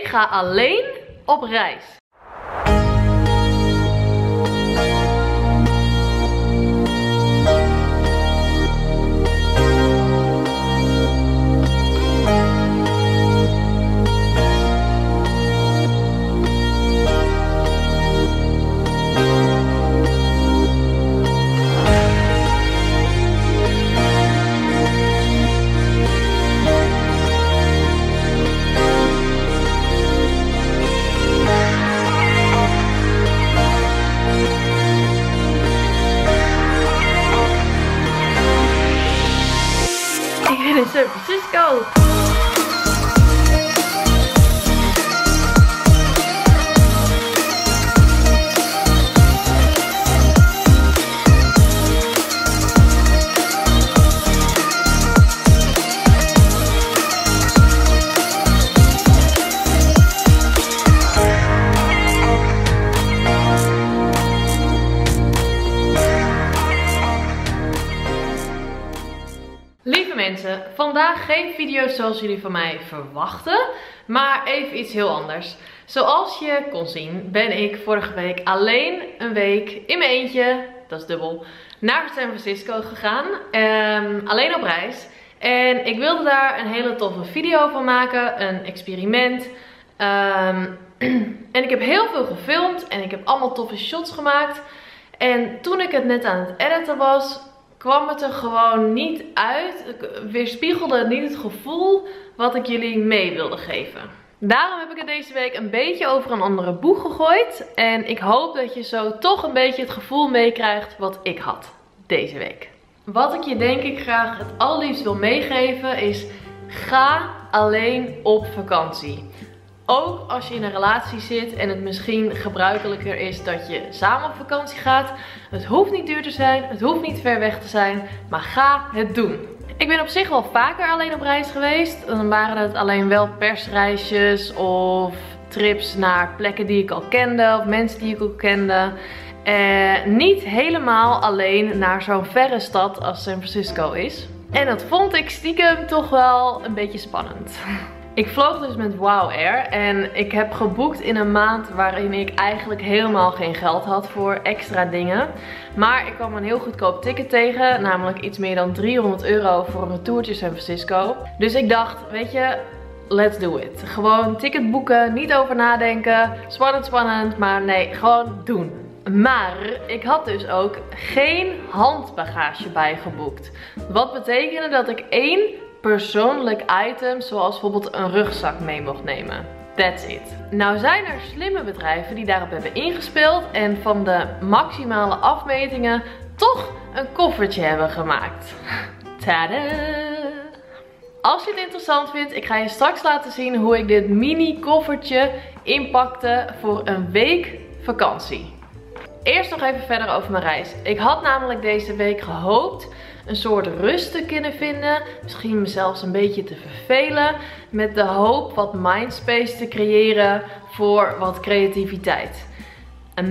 Ik ga alleen op reis. In San Francisco. Vandaag geen video's zoals jullie van mij verwachten, maar even iets heel anders. Zoals je kon zien ben ik vorige week alleen een week in mijn eentje, dat is dubbel, naar San Francisco gegaan. Ehm, alleen op reis. En ik wilde daar een hele toffe video van maken, een experiment. Ehm, en ik heb heel veel gefilmd en ik heb allemaal toffe shots gemaakt. En toen ik het net aan het editen was, kwam het er gewoon niet uit. Weerspiegelde niet het gevoel wat ik jullie mee wilde geven. Daarom heb ik het deze week een beetje over een andere boeg gegooid. En ik hoop dat je zo toch een beetje het gevoel meekrijgt wat ik had deze week. Wat ik je denk ik graag het allerliefst wil meegeven is ga alleen op vakantie. Ook als je in een relatie zit en het misschien gebruikelijker is dat je samen op vakantie gaat. Het hoeft niet duur te zijn, het hoeft niet ver weg te zijn, maar ga het doen. Ik ben op zich wel vaker alleen op reis geweest. Dan waren het alleen wel persreisjes of trips naar plekken die ik al kende of mensen die ik al kende. Eh, niet helemaal alleen naar zo'n verre stad als San Francisco is. En dat vond ik stiekem toch wel een beetje spannend. Ik vloog dus met Wow Air en ik heb geboekt in een maand waarin ik eigenlijk helemaal geen geld had voor extra dingen. Maar ik kwam een heel goedkoop ticket tegen, namelijk iets meer dan 300 euro voor een toertje San Francisco. Dus ik dacht, weet je, let's do it. Gewoon ticket boeken, niet over nadenken, spannend spannend, maar nee, gewoon doen. Maar ik had dus ook geen handbagage bijgeboekt. Wat betekende dat ik één persoonlijk item, zoals bijvoorbeeld een rugzak mee mocht nemen. That's it. Nou zijn er slimme bedrijven die daarop hebben ingespeeld en van de maximale afmetingen toch een koffertje hebben gemaakt. Tada! Als je het interessant vindt, ik ga je straks laten zien hoe ik dit mini koffertje inpakte voor een week vakantie. Eerst nog even verder over mijn reis. Ik had namelijk deze week gehoopt een soort rust te kunnen vinden. Misschien mezelf een beetje te vervelen. Met de hoop wat mindspace te creëren voor wat creativiteit.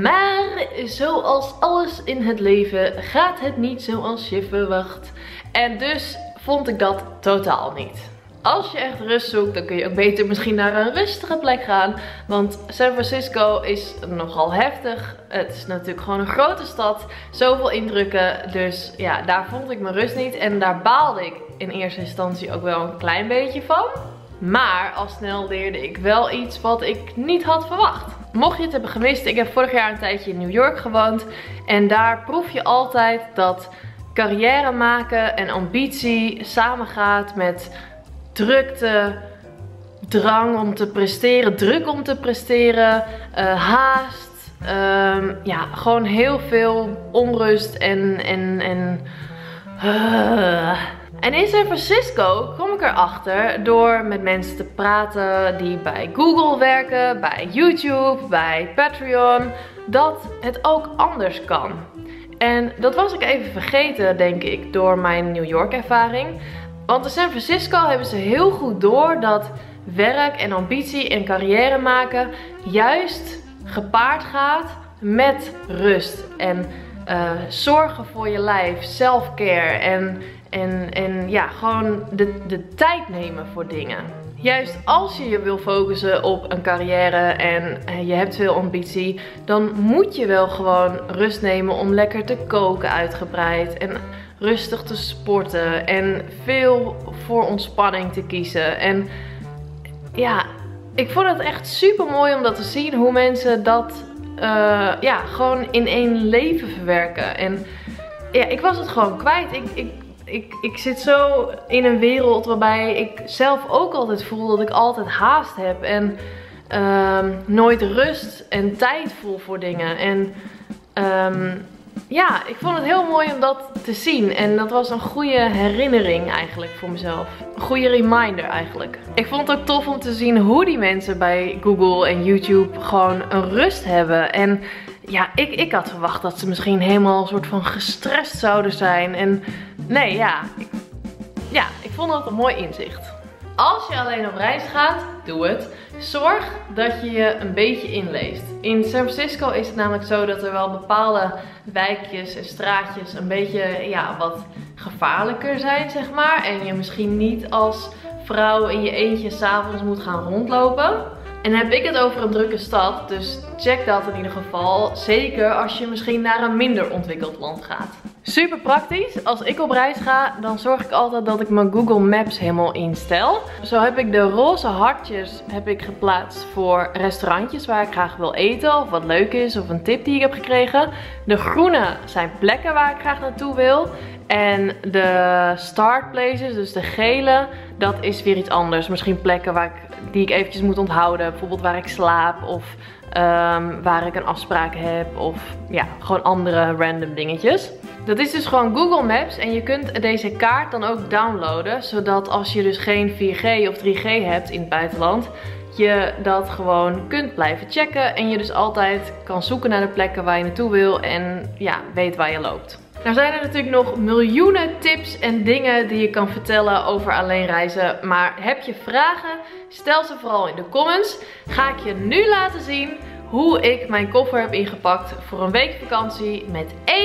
Maar zoals alles in het leven gaat het niet zoals je verwacht. En dus vond ik dat totaal niet. Als je echt rust zoekt, dan kun je ook beter misschien naar een rustige plek gaan. Want San Francisco is nogal heftig. Het is natuurlijk gewoon een grote stad. Zoveel indrukken. Dus ja, daar vond ik mijn rust niet. En daar baalde ik in eerste instantie ook wel een klein beetje van. Maar al snel leerde ik wel iets wat ik niet had verwacht. Mocht je het hebben gemist, ik heb vorig jaar een tijdje in New York gewoond. En daar proef je altijd dat carrière maken en ambitie samengaat met drukte, drang om te presteren, druk om te presteren, uh, haast. Um, ja, gewoon heel veel onrust en... en, en uh. En in San Francisco kom ik erachter door met mensen te praten die bij Google werken, bij YouTube, bij Patreon, dat het ook anders kan. En dat was ik even vergeten, denk ik, door mijn New York ervaring. Want in San Francisco hebben ze heel goed door dat werk en ambitie en carrière maken juist gepaard gaat met rust. En uh, zorgen voor je lijf, self-care en, en, en ja, gewoon de, de tijd nemen voor dingen. Juist als je je wil focussen op een carrière en eh, je hebt veel ambitie, dan moet je wel gewoon rust nemen om lekker te koken uitgebreid en rustig te sporten en veel voor ontspanning te kiezen. En ja, ik vond het echt super mooi om dat te zien hoe mensen dat uh, ja, gewoon in één leven verwerken. En ja, ik was het gewoon kwijt. Ik, ik, ik, ik zit zo in een wereld waarbij ik zelf ook altijd voel dat ik altijd haast heb. En uh, nooit rust en tijd voel voor dingen. En um, ja, ik vond het heel mooi om dat te zien. En dat was een goede herinnering eigenlijk voor mezelf. Een goede reminder eigenlijk. Ik vond het ook tof om te zien hoe die mensen bij Google en YouTube gewoon een rust hebben. En ja, ik, ik had verwacht dat ze misschien helemaal een soort van gestrest zouden zijn. En nee, ja. Ik, ja, ik vond dat een mooi inzicht. Als je alleen op reis gaat, doe het. Zorg dat je je een beetje inleest. In San Francisco is het namelijk zo dat er wel bepaalde wijkjes en straatjes een beetje ja, wat gevaarlijker zijn, zeg maar. En je misschien niet als vrouw in je eentje s'avonds moet gaan rondlopen. En heb ik het over een drukke stad, dus check dat in ieder geval. Zeker als je misschien naar een minder ontwikkeld land gaat. Super praktisch. Als ik op reis ga, dan zorg ik altijd dat ik mijn Google Maps helemaal instel. Zo heb ik de roze hartjes heb ik geplaatst voor restaurantjes waar ik graag wil eten. Of wat leuk is, of een tip die ik heb gekregen. De groene zijn plekken waar ik graag naartoe wil. En de start places, dus de gele, dat is weer iets anders. Misschien plekken waar ik, die ik eventjes moet onthouden. Bijvoorbeeld waar ik slaap of um, waar ik een afspraak heb. Of ja, gewoon andere random dingetjes. Dat is dus gewoon Google Maps en je kunt deze kaart dan ook downloaden. Zodat als je dus geen 4G of 3G hebt in het buitenland, je dat gewoon kunt blijven checken. En je dus altijd kan zoeken naar de plekken waar je naartoe wil en ja, weet waar je loopt. Nou zijn er natuurlijk nog miljoenen tips en dingen die je kan vertellen over alleen reizen. Maar heb je vragen? Stel ze vooral in de comments. Ga ik je nu laten zien hoe ik mijn koffer heb ingepakt voor een week vakantie met één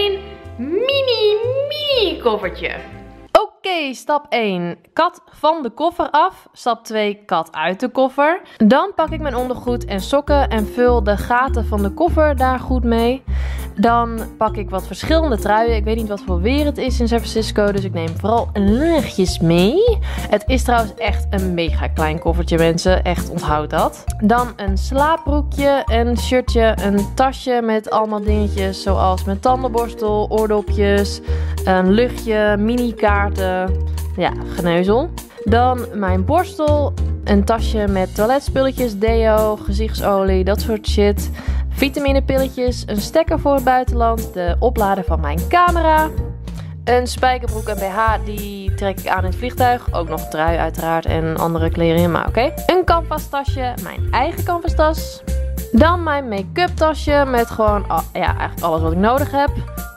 mini mini koffertje. Oké, stap 1. Kat van de koffer af. Stap 2. Kat uit de koffer. Dan pak ik mijn ondergoed en sokken en vul de gaten van de koffer daar goed mee. Dan pak ik wat verschillende truien. Ik weet niet wat voor weer het is in San Francisco, dus ik neem vooral laagjes mee. Het is trouwens echt een mega klein koffertje mensen. Echt onthoud dat. Dan een slaapbroekje, een shirtje, een tasje met allemaal dingetjes zoals mijn tandenborstel, oordopjes, een luchtje, mini kaarten ja, geneuzel. Dan mijn borstel, een tasje met toiletspulletjes, deo, gezichtsolie, dat soort shit. Vitaminepilletjes, een stekker voor het buitenland, de oplader van mijn camera. Een spijkerbroek en BH, die trek ik aan in het vliegtuig. Ook nog trui uiteraard en andere kleren, maar oké. Een canvas tasje, mijn eigen canvas tas. Dan mijn make-up tasje met gewoon ja, eigenlijk alles wat ik nodig heb.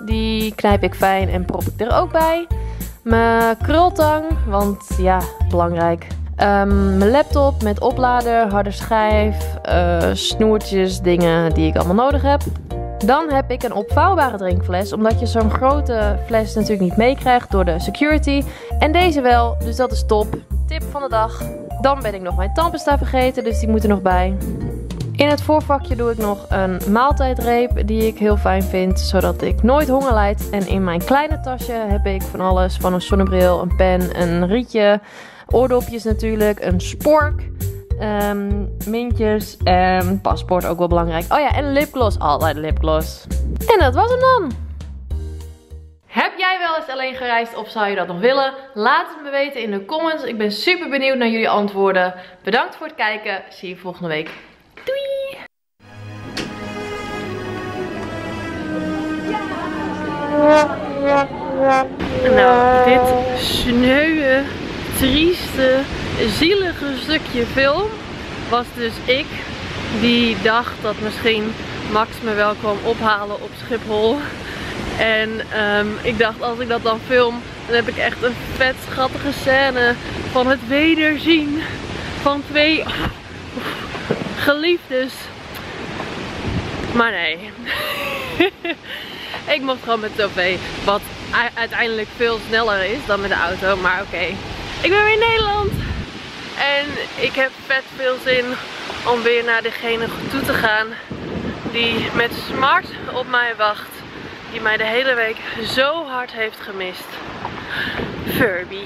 Die knijp ik fijn en prop ik er ook bij. Mijn krultang, want ja, belangrijk. Um, mijn laptop met oplader, harde schijf, uh, snoertjes, dingen die ik allemaal nodig heb. Dan heb ik een opvouwbare drinkfles, omdat je zo'n grote fles natuurlijk niet meekrijgt door de security. En deze wel, dus dat is top. Tip van de dag. Dan ben ik nog mijn tandpasta vergeten, dus die moet er nog bij. In het voorvakje doe ik nog een maaltijdreep die ik heel fijn vind, zodat ik nooit honger lijd. En in mijn kleine tasje heb ik van alles, van een zonnebril, een pen, een rietje, oordopjes natuurlijk, een spork, um, mintjes en paspoort ook wel belangrijk. Oh ja, en lipgloss, altijd lipgloss. En dat was hem dan. Heb jij wel eens alleen gereisd of zou je dat nog willen? Laat het me weten in de comments. Ik ben super benieuwd naar jullie antwoorden. Bedankt voor het kijken. Zie je volgende week. Doei! Nou, dit sneuwe, trieste, zielige stukje film was dus ik die dacht dat misschien Max me wel kwam ophalen op Schiphol. En um, ik dacht als ik dat dan film, dan heb ik echt een vet schattige scène van het wederzien van twee geliefdes. Maar nee. ik mocht gewoon met OV. Wat uiteindelijk veel sneller is dan met de auto. Maar oké. Ik ben weer in Nederland. En ik heb vet veel zin om weer naar degene toe te gaan die met smart op mij wacht. Die mij de hele week zo hard heeft gemist. Furby.